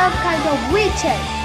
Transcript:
some kind of witches.